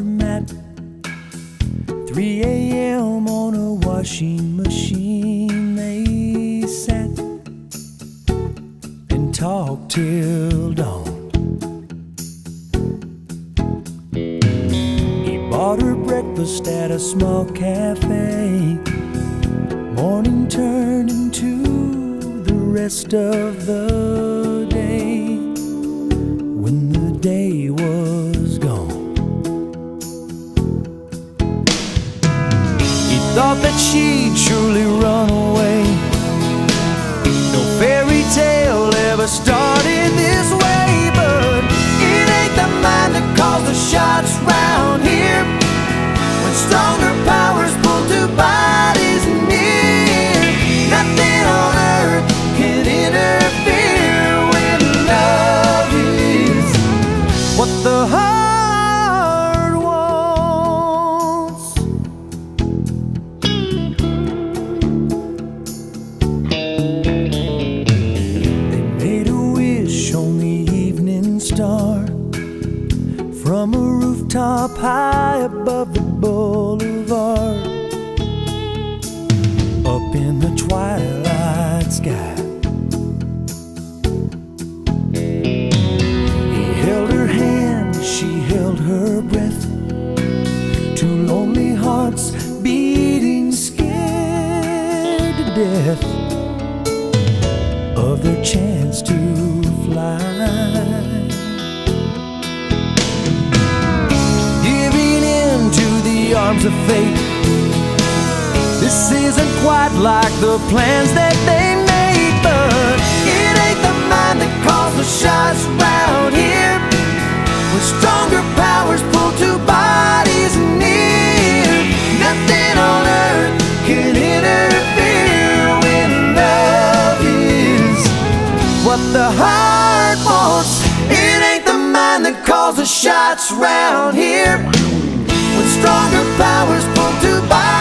laundromat. 3 a.m. on a washing machine. They sat and talked till dawn. He bought her breakfast at a small cafe. Morning turned into the rest of the that she'd surely run away. No fairy tale ever started this way, but it ain't the mind that calls the shots round here. When stronger powers pull two bodies near, nothing on earth can interfere when love is what the heart rooftop high above the boulevard. Up in the twilight sky, he held her hand, she held her breath. Two lonely hearts beating, scared to death of their chance arms of fate. This isn't quite like the plans that they made, but it ain't the mind that calls the shots round here. When stronger powers pull two bodies near, nothing on earth can interfere when love is what the heart wants. It ain't the mind that calls the shots round here. Stronger powers pull to nothing